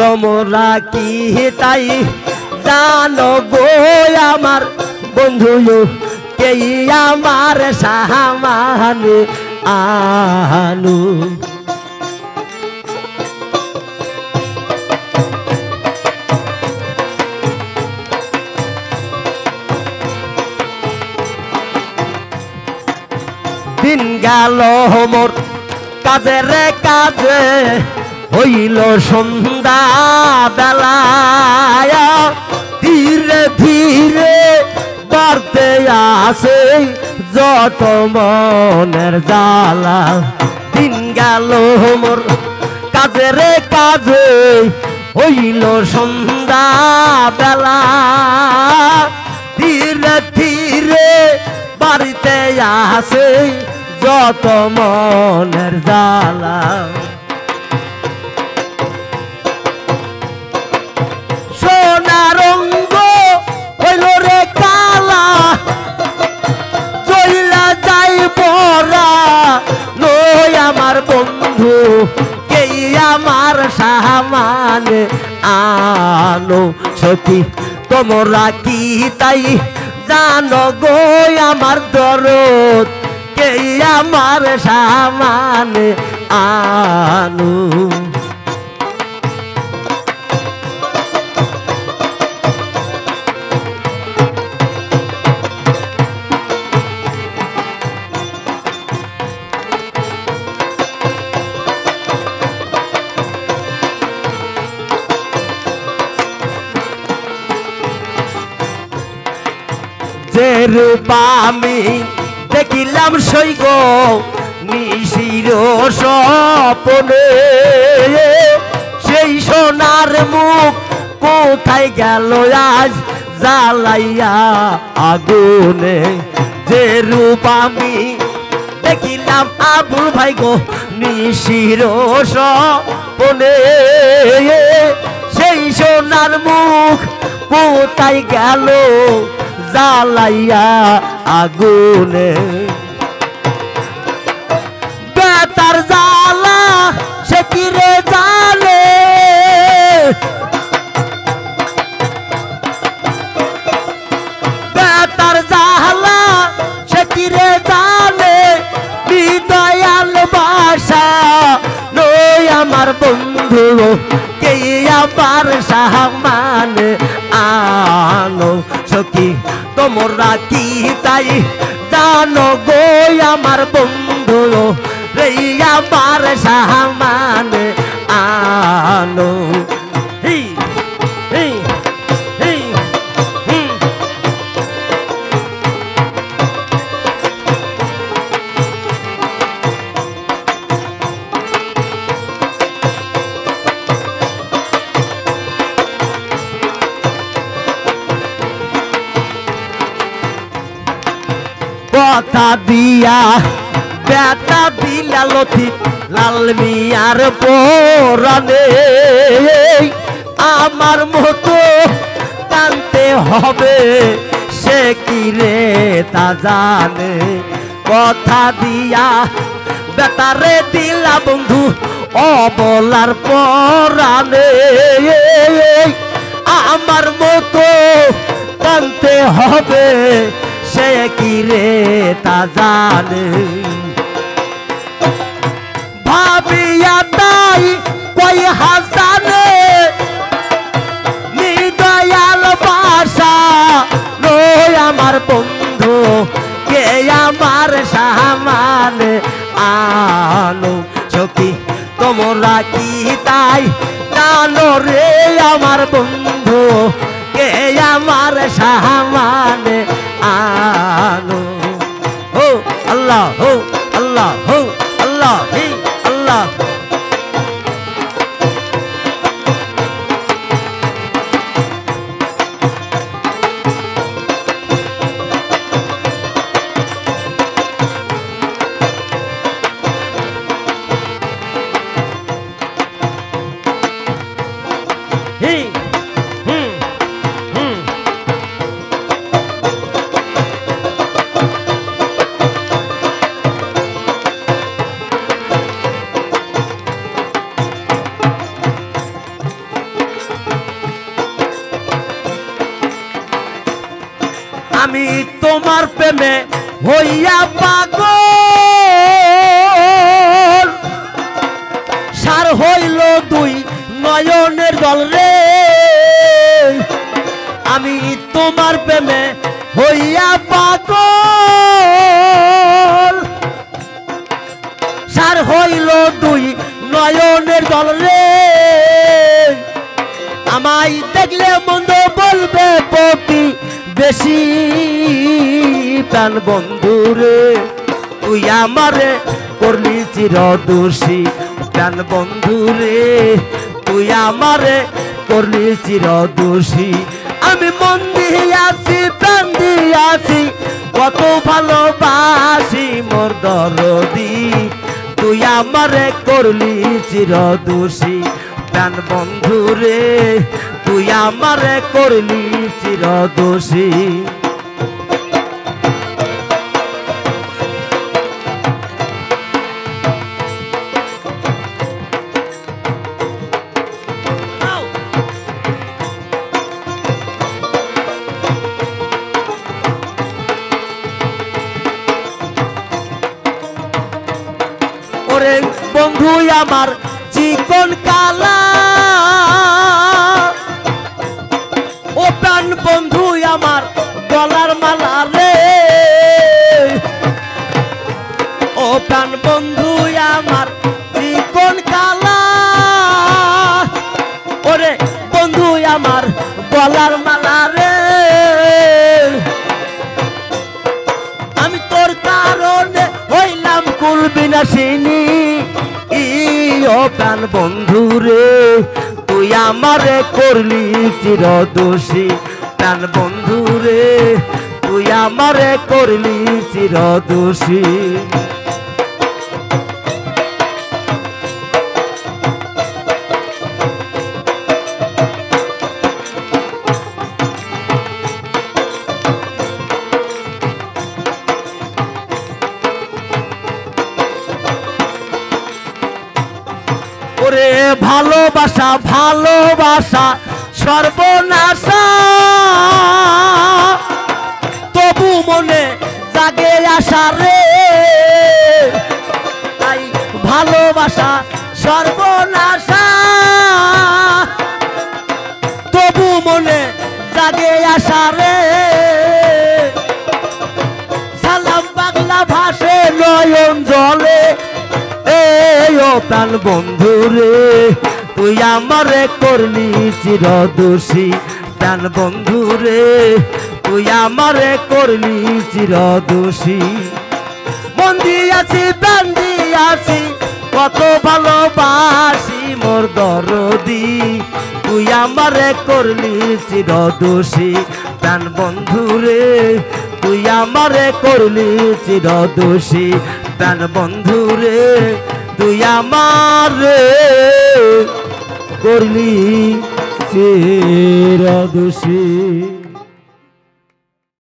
তোমরা কি তাই জানো গো আমার? বন্ধু, কে আমার সামান আনু দিন গেল মোর কাজের কাজে। হইল সন্ধ্যা বেলায়। ধীরে ধীরে বাড়তে আসে যত মনের জ্বালা। দিন গেল মোর কাজের কাজে। হইল সন্ধ্যা বেলা। ধীরে ধীরে বাড়িতে আসে যত মনের জ্বালা। আনো সখী তোমরা কি তাই জানো গো আমার দরদ? কে আমার সামানে আনু? যে রূপা আমি দেখিলাম সৈগ নিশির স্বপনে। সেই সোনার মুখ কোথায় গেল আজ জ্বালাইয়া আগুনে? যে রূপ আমি দেখিলাম আবুল ভাই গো, নিশির স্বপনে। সেই সোনার মুখ কোথায় গেল জ্বালাইয়া আগুনে। বেতার জ্বালা সে কিরে জানে? বেতার জ্বালা সে কিরে জানে? বিদয়াল বাসা নই আমার বন্ধু আমার সাহমান আনো সখী, তোমরা কি তাই জানো গো আমার বন্ধু? রে আমার সাহমান আনো দিয়া বেটা দিলা লথি লাল মিয়ার পরানে আমার মতো কানতে হবে, সে কি রে তা জানে। কথা দিয়া বেটারে দিলা বন্ধু, অবলার পরানে আমার মতো কানতে হবে সে কি রে তা জানে। ভাবিয়া তাই কই হাসানে। নিদয়াল বাসা নই আমার বন্ধু, কে আমার সামান আনো সখী, তোমরা কি তাই জানো রে আমার বন্ধু, কে আমার সামান আনো ও আল্লাহ হো আল্লাহ হো আল্লাহ হি প্রেমে হইয়া পাগল। সার হইল দুই নয়নের জল রে। আমি তোমার প্রেমে হইয়া পাগল। সার হইল দুই নয়নের জল রে। আমায় দেখলে মন্দ বলবে পতি বেশি প্রাণ বন্ধু রে, তুই আমারে করলি চির দোষী প্রাণ বন্ধু রে, তুই আমারে করলি চির দোষী আমি মন দিয়ে আছি, প্রাণ দিয়ে আছি, কত ভালোবাসি মোর দরদি। তুই আমারে করলি চির দোষী প্রাণ বন্ধু রে তুই আমারে করলি চির দোষী বন্ধু আমার চিকন কালা। প্রাণ বন্ধু আমার গলার মালা রে। ও প্রাণ বন্ধু আমার চিকন কালা। ওরে বন্ধু আমার গলার মালা রে। আমি তোর কারণে হইলাম কুল বিনাশিনী। ও প্রাণ বন্ধু রে, তুই আমারে করলি চির দোষী প্রাণ বন্ধু রে তুই আমারে করলি চির দোষী ভালোবাসা ভালোবাসা সর্বনাশা। তবু মনে জাগে আশা রে। তাই ভালোবাসা সর্বনাশা। তবু মনে জাগে আশা রে। সালাম বাংলা ভাষে নয়ন জলে। এই ও বন্ধু রে। তুই আমারে করলি চির দোষী প্রাণ বন্ধু রে তুই আমারে করলি চির দোষী মন দিয়াছি, প্রাণ দিয়াছি, কত ভালোবাসি মোর দরদি। তুই আমারে করলি চির দোষী প্রাণ বন্ধু রে তুই আমারে করলি চির দোষী প্রাণ বন্ধু রে তুই আমারে করলি সে দোষী